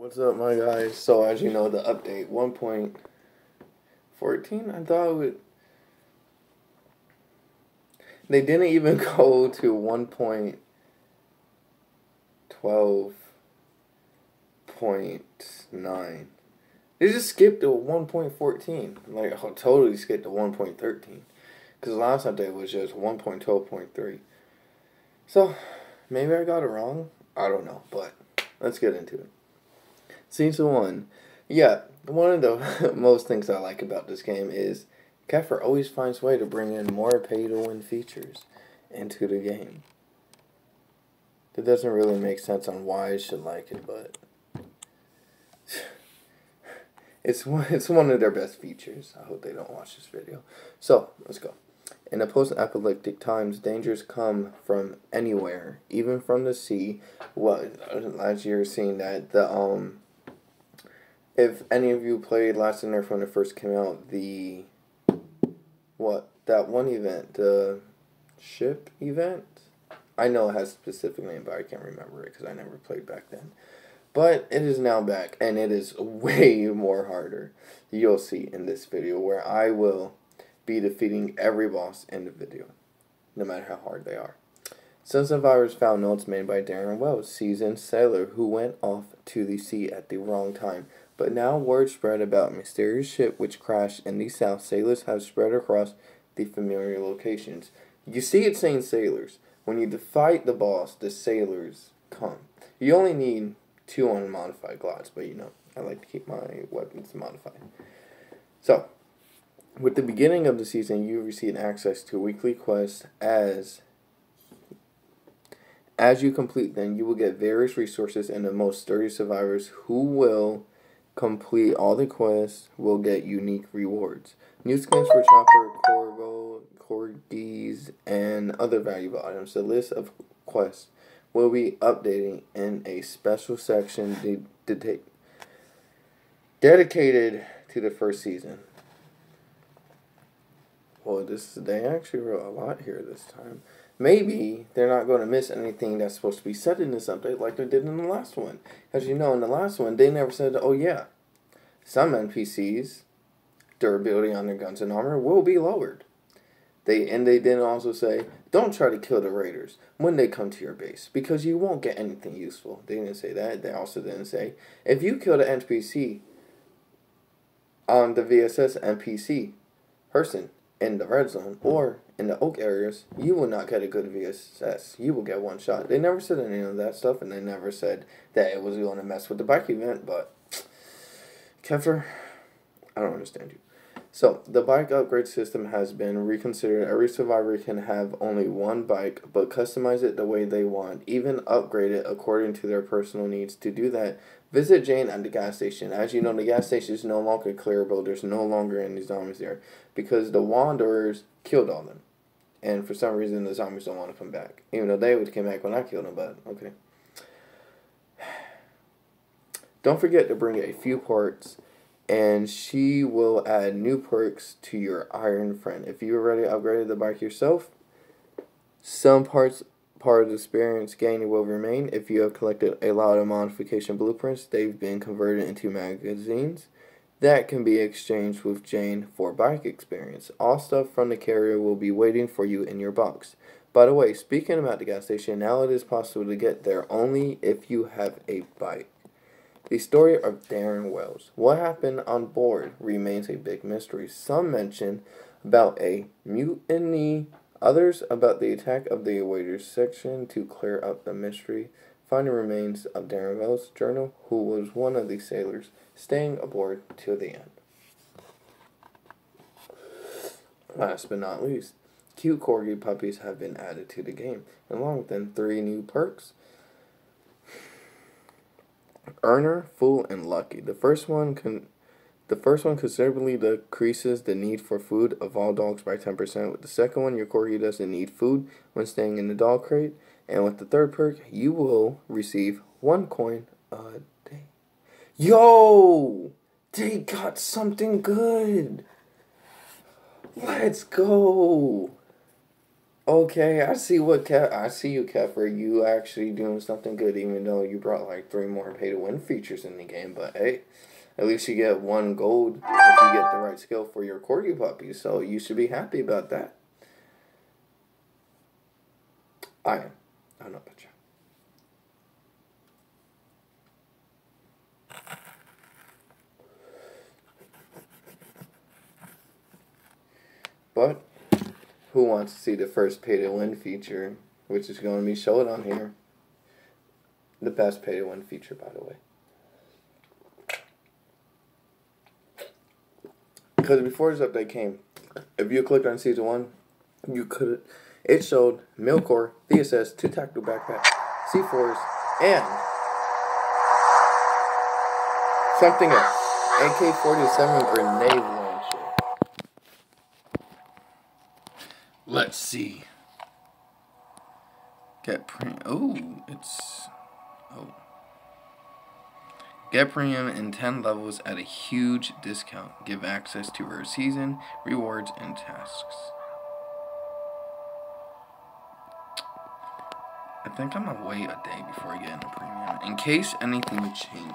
What's up, my guys? So, as you know, the update 1.14, I thought it would. They didn't even go to 1.12.9. They just skipped to 1.14. Like, I totally skipped to 1.13. Because the last update was just 1.12.3. So, maybe I got it wrong. I don't know, but let's get into it. Season 1. Yeah, one of the most things I like about this game is Kefir always finds way to bring in more pay to win features into the game. It doesn't really make sense on why I should like it, but it's one, it's one of their best features. I hope they don't watch this video. So, let's go. In the post-apocalyptic times, dangers come from anywhere, even from the sea. Well, last year, seeing that the um, if any of you played Last on when it first came out, the what that one event, the ship event. I know it has a specific name, but I can't remember it because I never played back then. But it is now back, and it is way more harder. You'll see in this video where I will be defeating every boss in the video, no matter how hard they are. Some survivors found notes made by Darren Wells, seasoned sailor who went off to the sea at the wrong time. But now word spread about mysterious ship which crashed in the south. Sailors have spread across the familiar locations. You see it saying sailors. When you fight the boss, the sailors come. You only need two unmodified Glocks, but you know, I like to keep my weapons modified. So, with the beginning of the season, you receive access to weekly quests as as you complete them, you will get various resources and the most sturdy survivors who will complete all the quests will get unique rewards. New skins for Chopper, Corvo, Corgis, and other valuable items. The list of quests will be updating in a special section de- de- dedicated to the first season. Well, this they actually wrote a lot here this time. Maybe they're not going to miss anything that's supposed to be said in this update like they did in the last one. As you know, in the last one, they never said, oh yeah, some NPCs, durability on their guns and armor will be lowered. They And they didn't also say, don't try to kill the raiders when they come to your base because you won't get anything useful. They didn't say that. They also didn't say, if you kill the NPC on um, the VSS NPC person, in the red zone or in the oak areas, you will not get a good VSS. You will get one shot. They never said any of that stuff, and they never said that it was going to mess with the bike event, but Kefir, I don't understand you. So, the bike upgrade system has been reconsidered. Every survivor can have only one bike, but customize it the way they want, even upgrade it according to their personal needs. To do that, visit Jane at the gas station. As you know, the gas station is no longer clearable. There's no longer any zombies there because the Wanderers killed all them. And for some reason, the zombies don't want to come back. Even though they would come back when I killed them, but okay. Don't forget to bring a few parts and she will add new perks to your iron friend. If you already upgraded the bike yourself, some parts part of the experience gained will remain. If you have collected a lot of modification blueprints, they've been converted into magazines that can be exchanged with Jane for bike experience. All stuff from the carrier will be waiting for you in your box. By the way, speaking about the gas station, now it is possible to get there only if you have a bike. The story of Darren Wells. What happened on board remains a big mystery. Some mention about a mutiny, others about the attack of the waiters section to clear up the mystery. Find the remains of Darren Wells' journal, who was one of the sailors staying aboard to the end. Last but not least, cute corgi puppies have been added to the game, along with them three new perks Earner, Fool, and Lucky. The first one can the first one considerably decreases the need for food of all dogs by 10%. With the second one, your corgi doesn't need food when staying in the dog crate. And with the third perk, you will receive one coin a day. Yo! They got something good! Let's go! Okay, I see what Ke- I see you, Kefir. You actually doing something good, even though you brought like three more pay to win features in the game. But hey, at least you get one gold if you get the right skill for your corgi puppy. So you should be happy about that. I am. I don't know about you. But who wants to see the first pay to win feature, which is going to be showed on here? The best pay to win feature, by the way. Because before this update came, if you clicked on season one, you could. It showed Milcore, VSS, two tactical backpack, C4s, and something else. AK 47 grenade launcher. Let's see. Get print. Oh, it's. Oh. Get premium in 10 levels at a huge discount. Give access to rare season, rewards, and tasks. I think I'm gonna wait a day before I get into premium in case anything changes.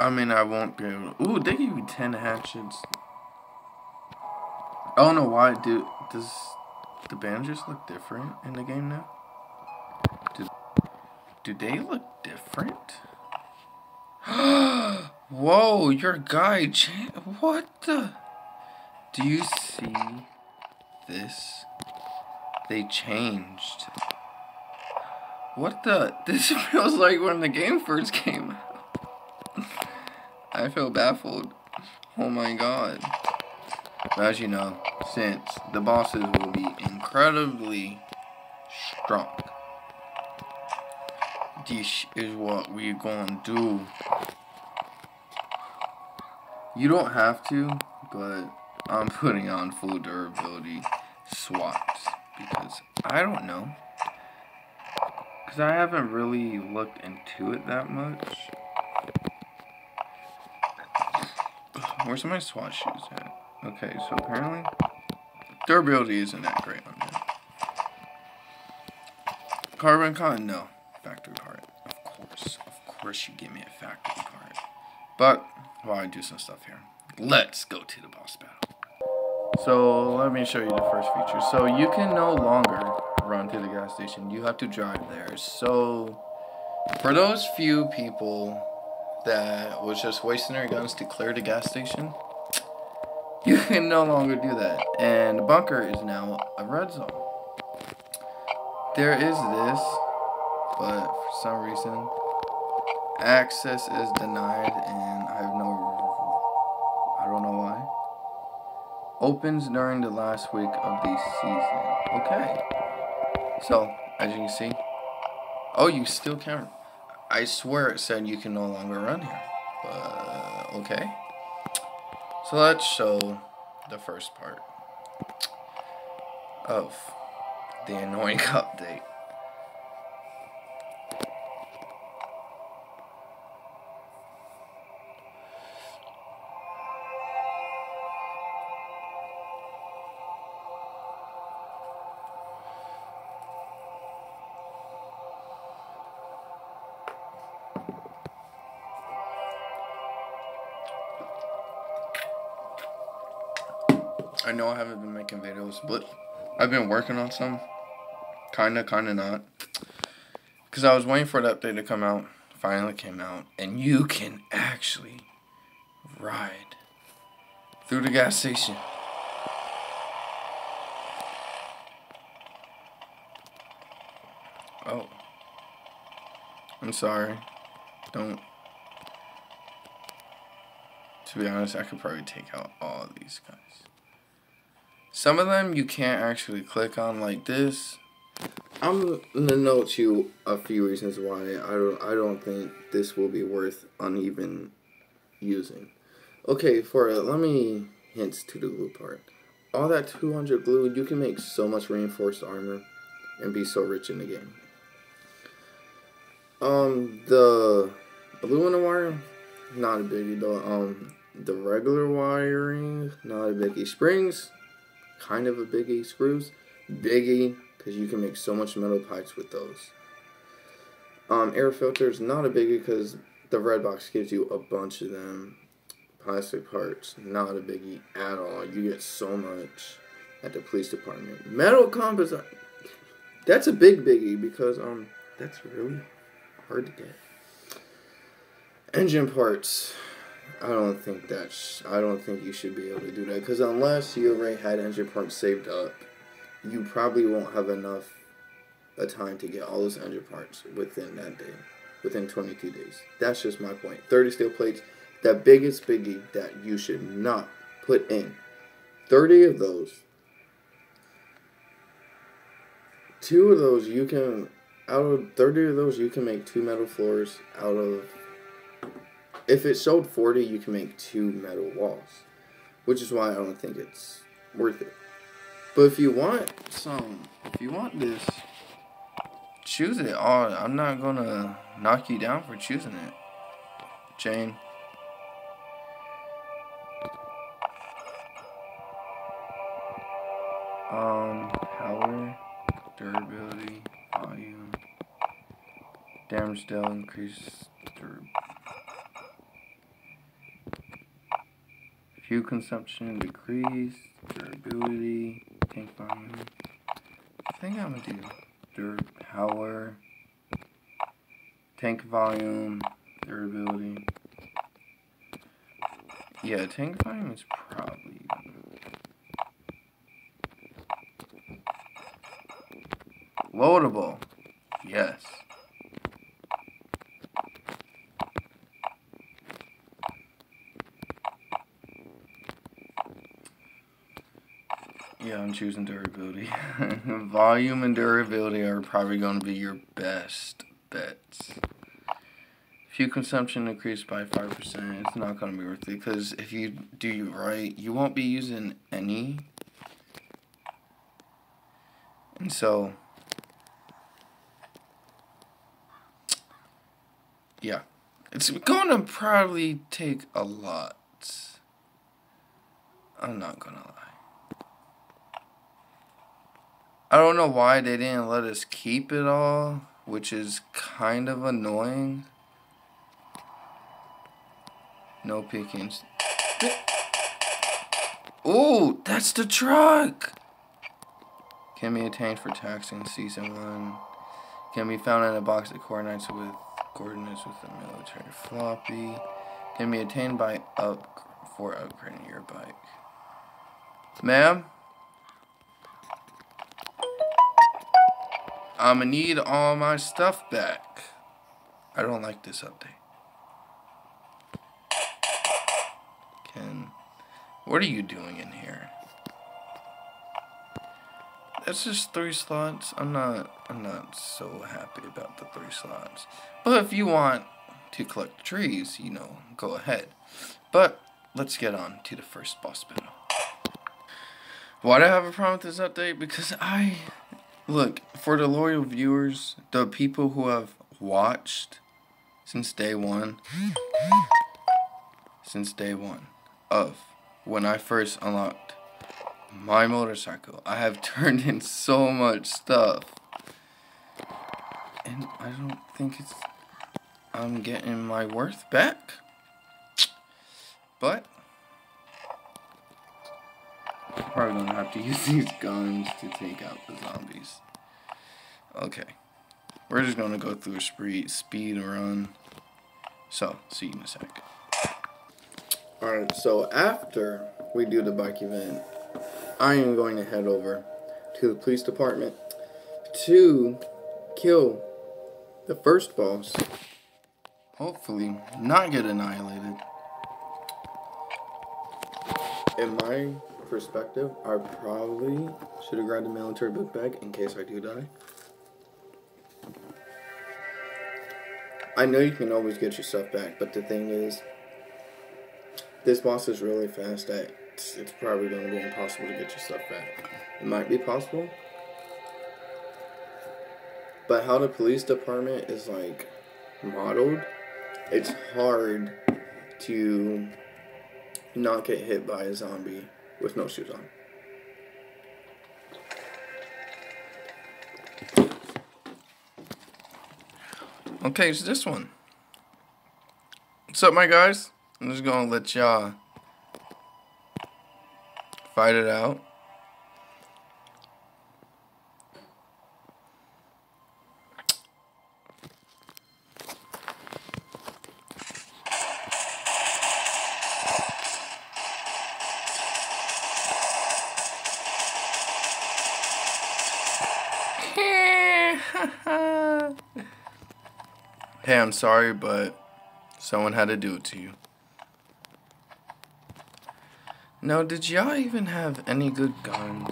I mean, I won't be able to. Ooh, they give you 10 hatchets. I don't know why. dude. does the bandages look different in the game now? Do they look different? Whoa, your guy What the? Do you see this? They changed. What the? This feels like when the game first came out. I feel baffled. Oh my god. As you know, since the bosses will be incredibly strong, this is what we're gonna do. You don't have to, but I'm putting on full durability SWATs because I don't know. Because I haven't really looked into it that much. Where's my SWAT shoes at? Okay, so apparently durability isn't that great on them. Carbon cotton No. Factory part. Of course. Of course you give me a factory part. But, while I do some stuff here, let's go to the boss battle. So, let me show you the first feature. So, you can no longer run to the gas station. You have to drive there. So, for those few people that was just wasting their guns to clear the gas station, you can no longer do that. And the bunker is now a red zone. There is this, but for some reason, access is denied, and I have no, I don't know why. Opens during the last week of the season. Okay. So, as you can see, oh, you still can't. I swear it said you can no longer run here. But, okay. So let's show the first part of the annoying update. Know I haven't been making videos, but I've been working on some. Kinda, kinda not. Because I was waiting for the update to come out. Finally came out. And you can actually ride through the gas station. Oh. I'm sorry. Don't. To be honest, I could probably take out all these guys. Some of them you can't actually click on like this. I'm gonna note you a few reasons why I don't I don't think this will be worth uneven using. Okay, for it, let me hints to the glue part. All that 200 glue, you can make so much reinforced armor and be so rich in the game. Um, the aluminum wire, not a biggie though. Um, the regular wiring, not a biggie. Springs, kind of a biggie. Screws, biggie, because you can make so much metal pipes with those. Um, air filters, not a biggie because the red box gives you a bunch of them. Plastic parts, not a biggie at all. You get so much at the police department. Metal composite, that's a big biggie because um that's really hard to get. Engine parts. I don't think that's. I don't think you should be able to do that because unless you already had engine parts saved up, you probably won't have enough a time to get all those engine parts within that day, within 22 days. That's just my point. 30 steel plates, the biggest biggie that you should not put in. 30 of those. Two of those you can, out of 30 of those, you can make two metal floors out of if it sold 40, you can make two metal walls, which is why I don't think it's worth it. But if you want some, if you want this, choose it. Oh, I'm not gonna knock you down for choosing it, Jane. Um, power, durability, volume, damage dealt, increase durability. Fuel consumption decrease, durability, tank volume. I think I'm gonna do dur power, tank volume, durability. Yeah, tank volume is probably loadable. Yes. Yeah, I'm choosing durability. Volume and durability are probably going to be your best bets. Fuel consumption increased by 5%. It's not going to be worth it because if you do you right, you won't be using any. And so, yeah, it's going to probably take a lot. I'm not going to lie. I don't know why they didn't let us keep it all, which is kind of annoying. No pickings. Ooh, that's the truck! Can be obtained for taxing season one. Can be found in a box that coordinates with coordinates with the military floppy. Can be obtained by up for upgrading your bike. Ma'am? I'm gonna need all my stuff back. I don't like this update. What are you doing in here? That's just three slots. I'm not I'm not so happy about the three slots. But if you want to collect trees, you know, go ahead. But let's get on to the first boss battle. Why do I have a problem with this update? Because I Look, for the loyal viewers, the people who have watched since day one, since day one of when I first unlocked my motorcycle, I have turned in so much stuff. And I don't think it's, I'm getting my worth back. But, Probably gonna have to use these guns to take out the zombies. Okay. We're just gonna go through a speed, speed run. So, see you in a sec. Alright, so after we do the bike event, I am going to head over to the police department to kill the first boss. Hopefully, not get annihilated. In my perspective, I probably should have grabbed a military book bag in case I do die. I know you can always get your stuff back, but the thing is, this boss is really fast it's, it's probably going to be impossible to get your stuff back. It might be possible, but how the police department is like modeled, it's hard to not get hit by a zombie with no shoes on. Okay, it's this one. What's up, my guys? I'm just gonna let y'all fight it out. I'm sorry, but someone had to do it to you. No, did y'all even have any good guns?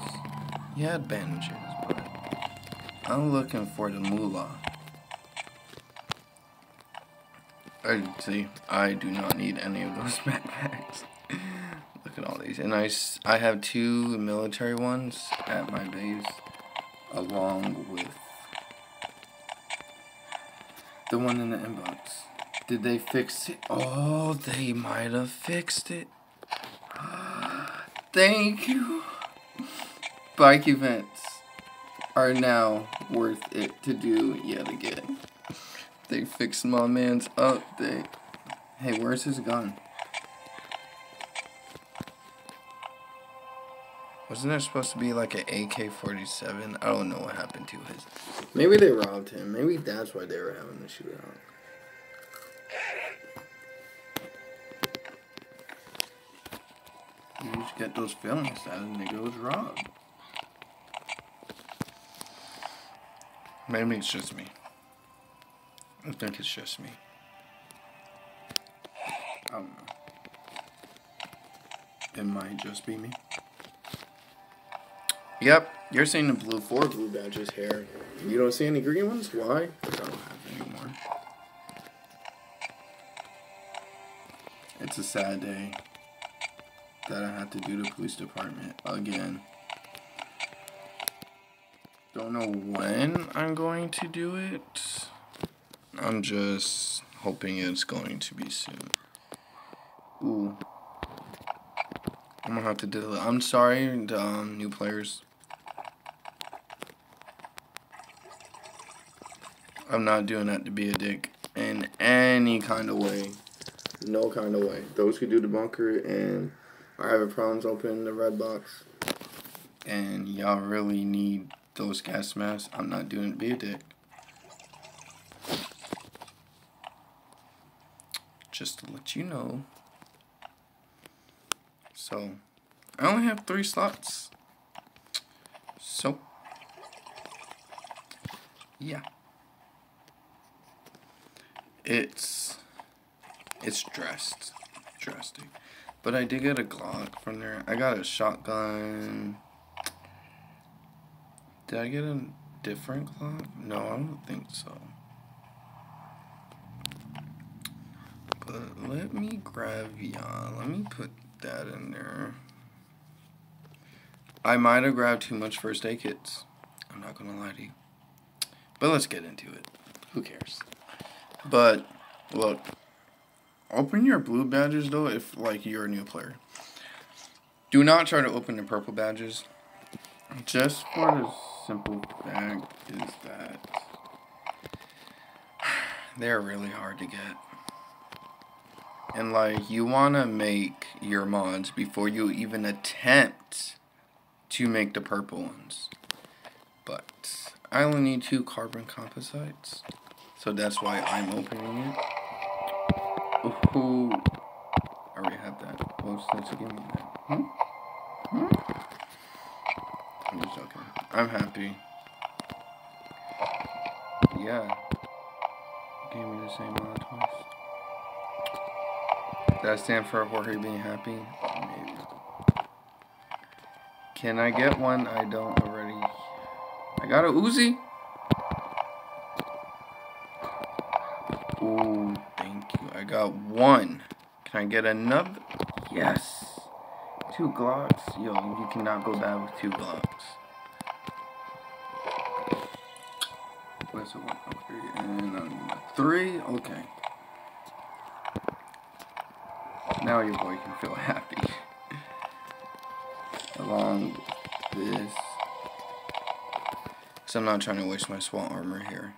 You had bandages, but I'm looking for the moolah. I see. I do not need any of those backpacks. Look at all these, and I, I have two military ones at my base, along with the one in the inbox. Did they fix it? Oh, they might have fixed it. Thank you. Bike events are now worth it to do yet again. They fixed my man's update. Hey, where's his gun? Wasn't there supposed to be like an AK-47? I don't know what happened to his. Maybe they robbed him. Maybe that's why they were having the shootout. You just get those feelings that a nigga was robbed. Maybe it's just me. I think it's just me. I don't know. It might just be me. Yep, you're seeing the blue four blue badges here. You don't see any green ones? Why? I don't have any more. It's a sad day that I have to do the police department again. Don't know when I'm going to do it. I'm just hoping it's going to be soon. Ooh. I'm gonna have to do it. I'm sorry, um, new players. I'm not doing that to be a dick in any kind of way. No kind of way. Those who do the bunker and are having problems opening the red box and y'all really need those gas masks, I'm not doing it to be a dick. Just to let you know. So, I only have three slots. So, yeah it's it's dressed drastic. But I did get a Glock from there. I got a shotgun. Did I get a different Glock? No, I don't think so. But let me grab y'all. Let me put that in there. I might have grabbed too much first aid kits. I'm not gonna lie to you. But let's get into it. Who cares? But look, open your blue badges though if like you're a new player. Do not try to open the purple badges. Just for the simple fact is that they're really hard to get. And like you want to make your mods before you even attempt to make the purple ones. But I only need two carbon composites. So that's why I'm opening it. Oh, I already have that. Well, since you give me that. Hmm? Hmm? I'm just joking. I'm happy. Yeah. Gave me the same amount twice. Does that stand for Jorge being happy? Maybe. Can I get one I don't already? I got a Uzi. Got one. Can I get another? Yes. Two Glocks. Yo, you cannot go bad with two Glocks. Where's the one upgrade? And um, three? Okay. Now your boy can feel happy. Along this. Because I'm not trying to waste my SWAT armor here.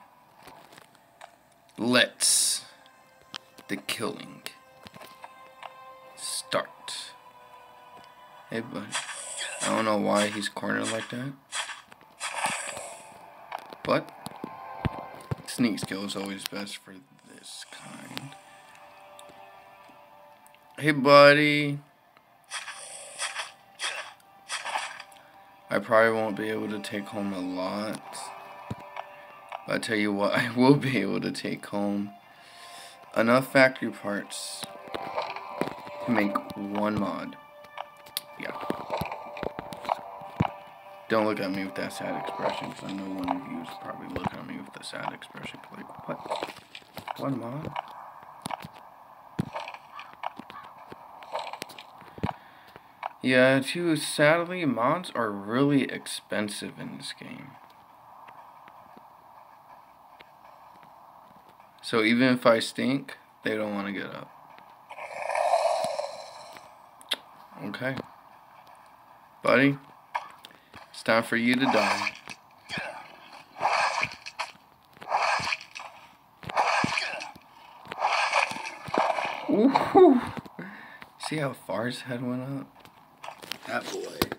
let's the killing start. Hey, bud. I don't know why he's cornered like that. But sneak skill is always best for this kind. Hey, buddy. I probably won't be able to take home a lot. But I tell you what, I will be able to take home enough factory parts to make one mod. Yeah. Don't look at me with that sad expression, because I know one of you is probably looking at me with the sad expression. Like, what? One mod? Yeah, too, sadly, mods are really expensive in this game. So even if I stink, they don't want to get up. Okay. Buddy, it's time for you to die. Ooh. See how far his head went up? That boy.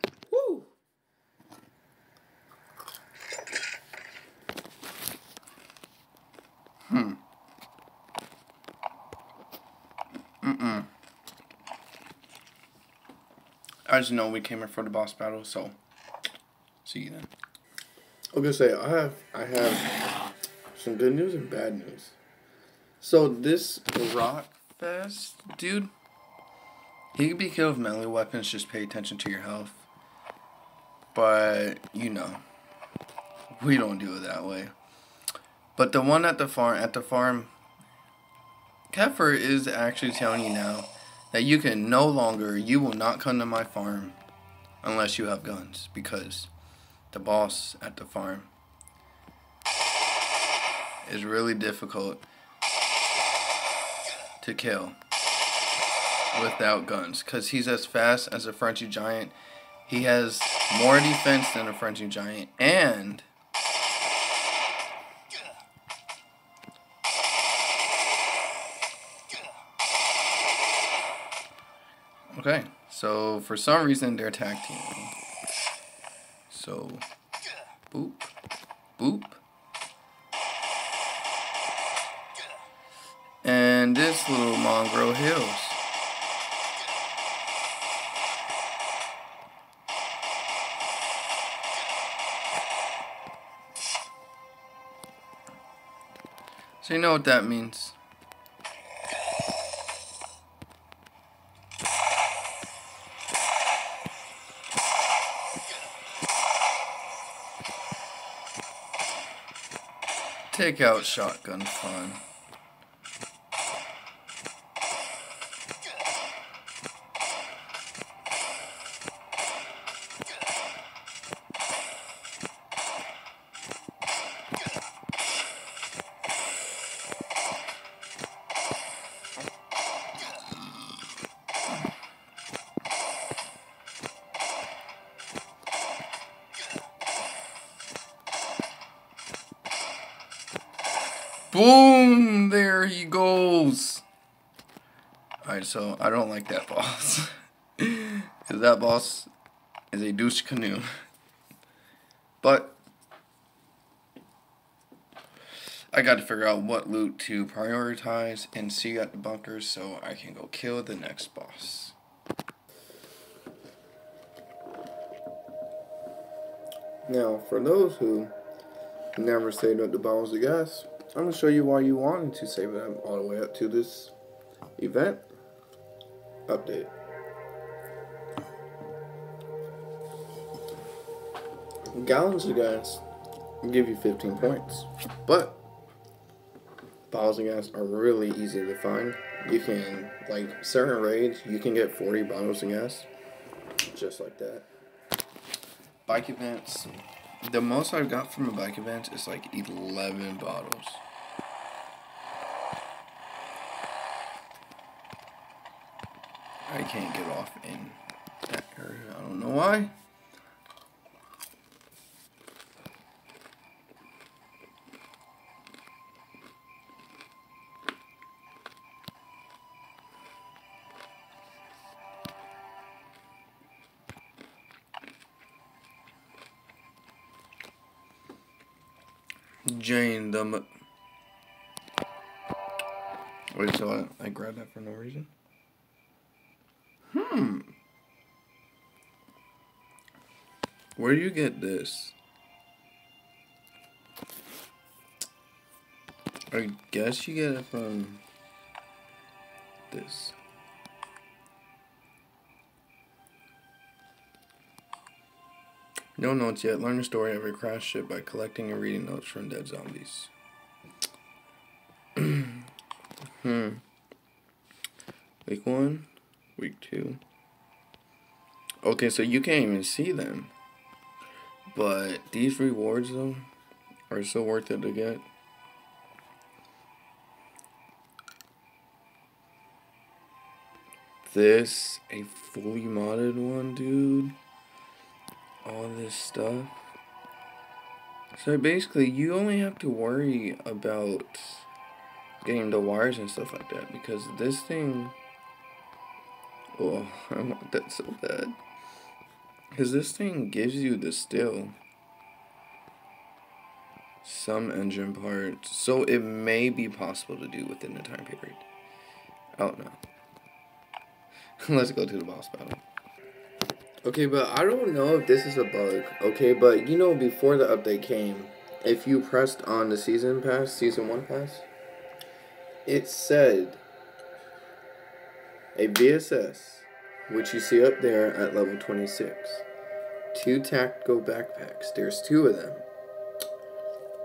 I just know we came here for the boss battle, so see you then. I was gonna say I have I have some good news and bad news. So this rock fest dude, he can be killed with melee weapons. Just pay attention to your health. But you know, we don't do it that way. But the one at the farm at the farm Kefir is actually telling you now that you can no longer, you will not come to my farm unless you have guns because the boss at the farm is really difficult to kill without guns because he's as fast as a Frenzied giant. He has more defense than a Frenzied giant and Okay, so for some reason they're tag teaming. So, boop, boop. And this little mongrel heals. So you know what that means. Take out shotgun fun. Boom! There he goes. Alright, so I don't like that boss. Because that boss is a douche canoe. But I got to figure out what loot to prioritize and see at the bunkers so I can go kill the next boss. Now, for those who never saved up the bottles of gas, I'm going to show you why you wanted to save them all the way up to this event update. Gallons of gas give you 15 points, but bottles of gas are really easy to find. You can, like certain raids, you can get 40 bottles of gas, just like that. Bike events, the most I've got from a bike event is like 11 bottles. I can't get off in that area. I don't know why. Jane the. Wait, so I, I grabbed that for no reason? Hmm. Where do you get this? I guess you get it from this. No notes yet. Learn the story of a crash ship by collecting and reading notes from dead zombies. hmm. Week one, week two. Okay, so you can't even see them. But these rewards, though, are so worth it to get. This, a fully modded one, dude. All this stuff. So basically, you only have to worry about getting the wires and stuff like that. Because this thing... Oh, I want that so bad. Because this thing gives you the still. Some engine parts. So it may be possible to do within the time period. I don't know. Let's go to the boss battle. Okay, but I don't know if this is a bug. Okay, but you know before the update came, if you pressed on the season pass, season 1 pass, it said a VSS which you see up there at level 26. Two tactical backpacks. There's two of them.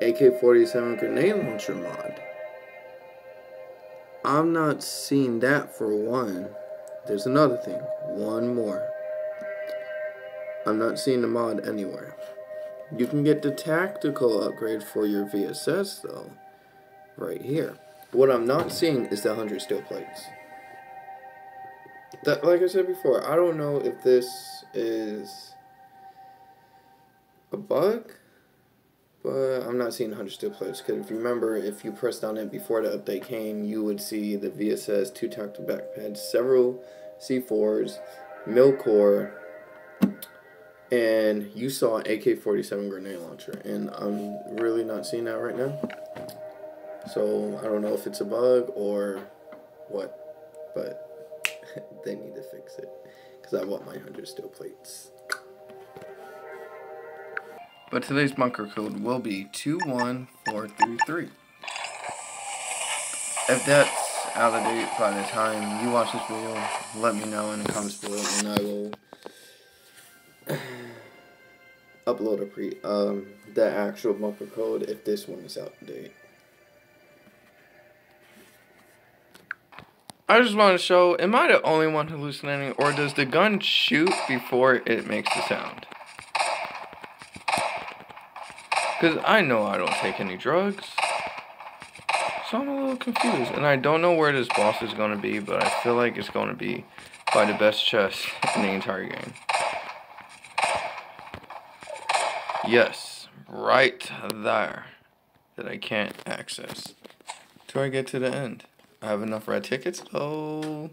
AK-47 grenade launcher mod. I'm not seeing that for one. There's another thing. One more. I'm not seeing the mod anywhere. You can get the tactical upgrade for your VSS though. Right here. What I'm not seeing is the 100 steel plates that like I said before, I don't know if this is a bug, but I'm not seeing 100 steel plates. Because if you remember, if you pressed on it before the update came, you would see the VSS, two tactical backpads, several C4s, Milcore, and you saw an AK-47 grenade launcher. And I'm really not seeing that right now. So I don't know if it's a bug or what, but they need to fix it. Because I want my 100 steel plates. But today's bunker code will be 21433. If that's out of date by the time you watch this video, let me know in the comments below and I will upload a pre um the actual bunker code if this one is out of date. I just want to show, am I the only one hallucinating, or does the gun shoot before it makes the sound? Because I know I don't take any drugs. So I'm a little confused, and I don't know where this boss is going to be, but I feel like it's going to be by the best chest in the entire game. Yes, right there that I can't access. Till I get to the end. I have enough red tickets. Oh,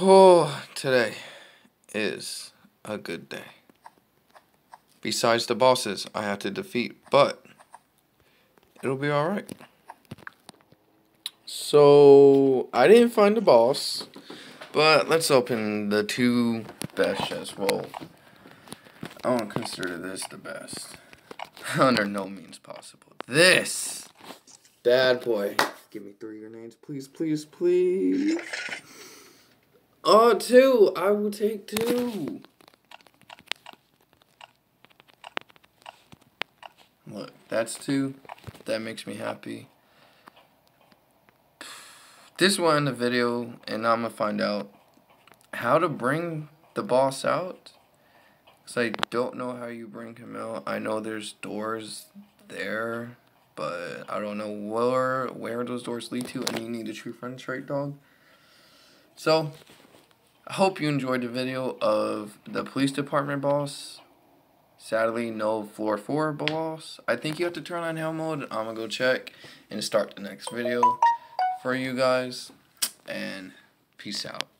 oh, today is a good day. Besides the bosses I have to defeat, but it'll be alright. So, I didn't find the boss, but let's open the two best chests. Well, I won't consider this the best. Under no means possible. This, bad boy. Give me three grenades, please, please, please. Oh, two. I will take two. Look, that's two. That makes me happy. This one in the video, and I'm going to find out how to bring the boss out. Because I don't know how you bring him out. I know there's doors there but I don't know where where those doors lead to, and you need a true friend straight dog. So, I hope you enjoyed the video of the police department boss. Sadly, no floor 4 boss. I think you have to turn on hell mode. I'm gonna go check and start the next video for you guys. And peace out.